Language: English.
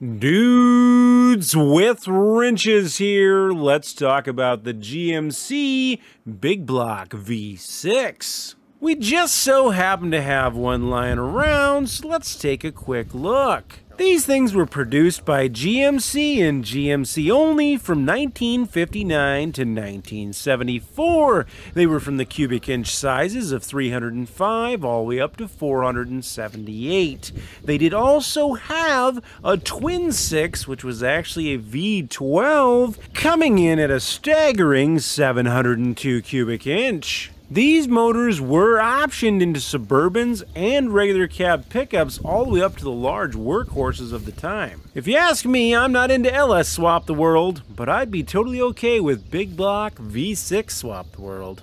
Dudes with wrenches here. Let's talk about the GMC Big Block V6. We just so happen to have one lying around, so let's take a quick look. These things were produced by GMC and GMC only from 1959 to 1974. They were from the cubic inch sizes of 305 all the way up to 478. They did also have a twin six, which was actually a V12, coming in at a staggering 702 cubic inch. These motors were optioned into Suburbans and regular cab pickups all the way up to the large workhorses of the time. If you ask me, I'm not into LS Swap the World, but I'd be totally okay with Big Block V6 Swap the World.